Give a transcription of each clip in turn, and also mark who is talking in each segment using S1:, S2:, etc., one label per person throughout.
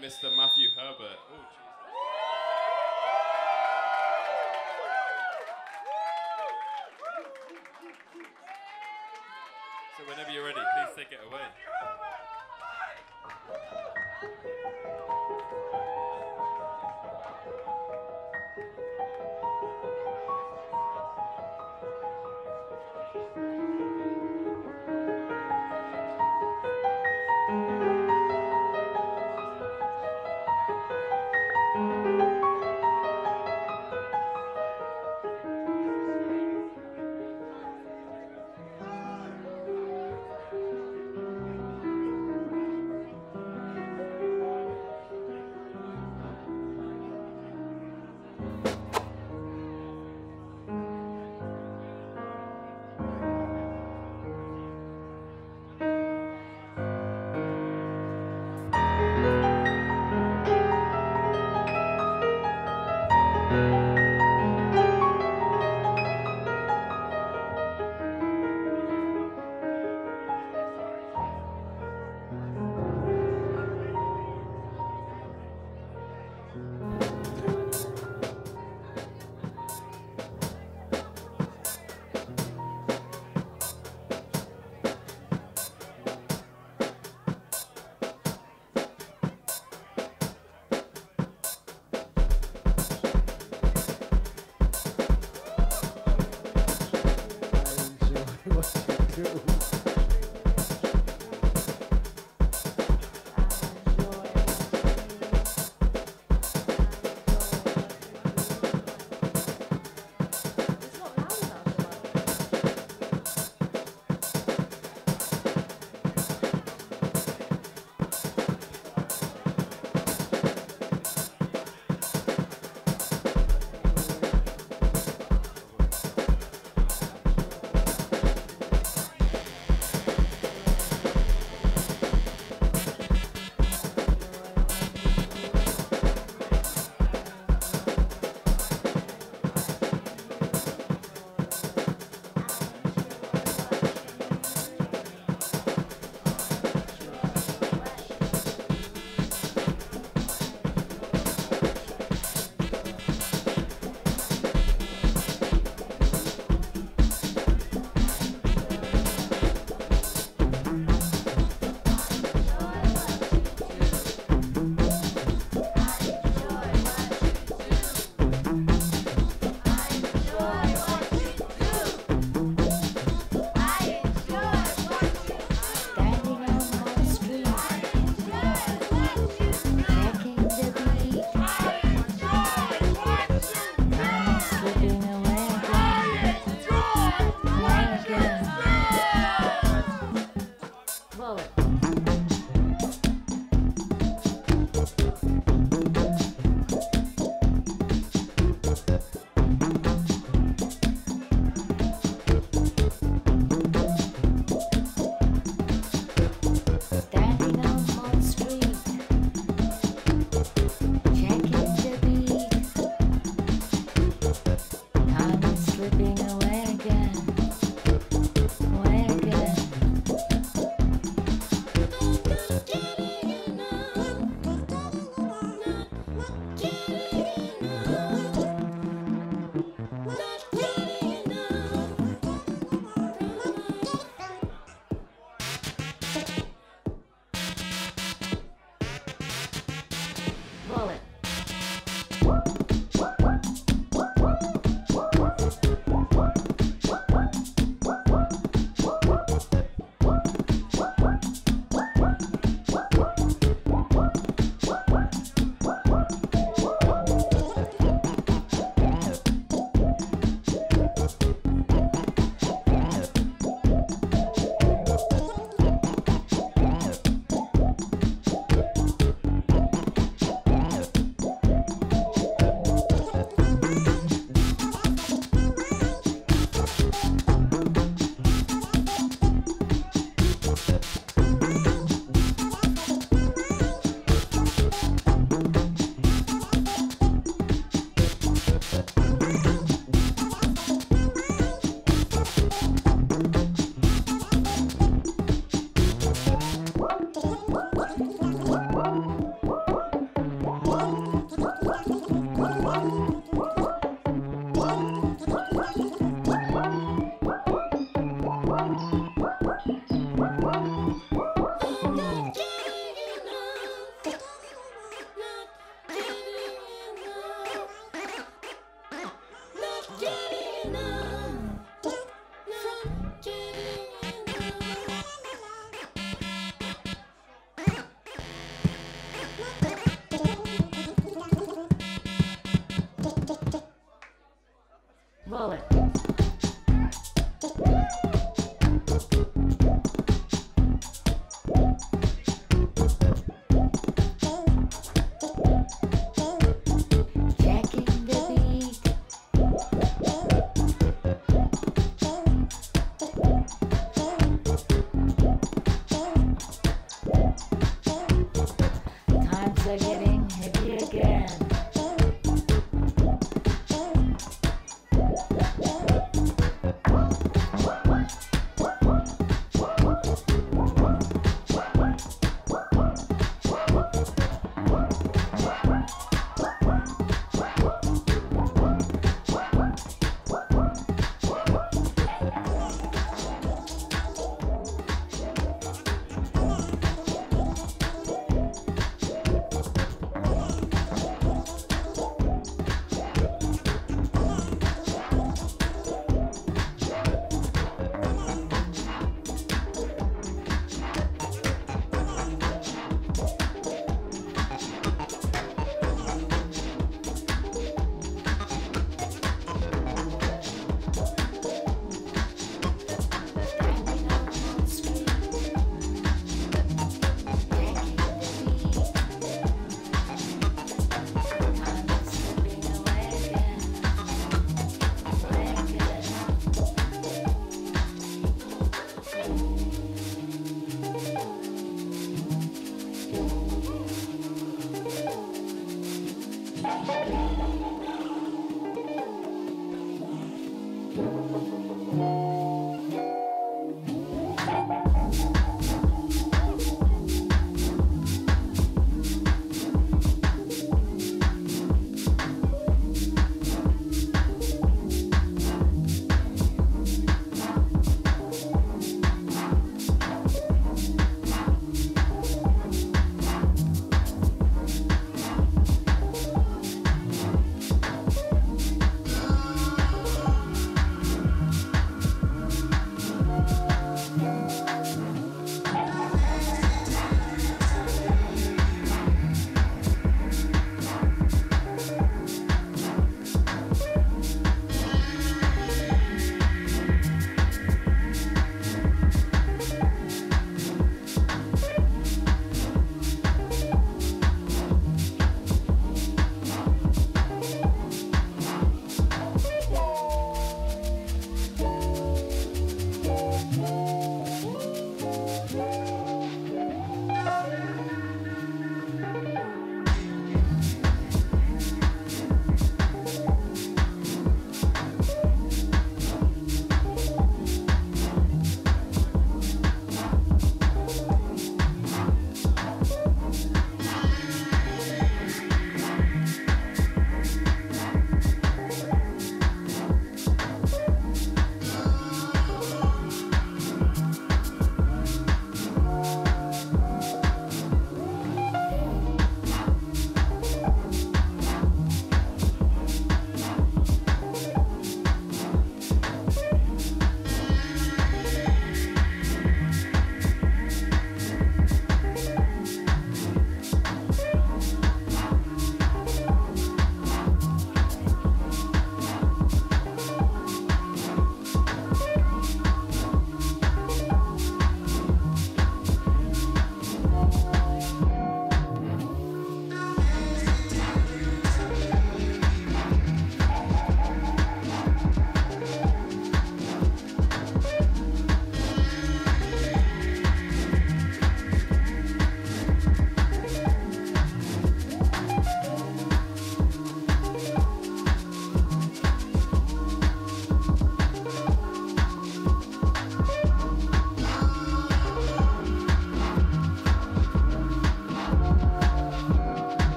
S1: Mr. Matthew Herbert.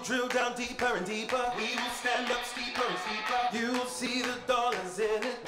S2: will drill down deeper and deeper. We will stand up steeper and steeper. You will see the dollars in it.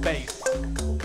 S2: bass.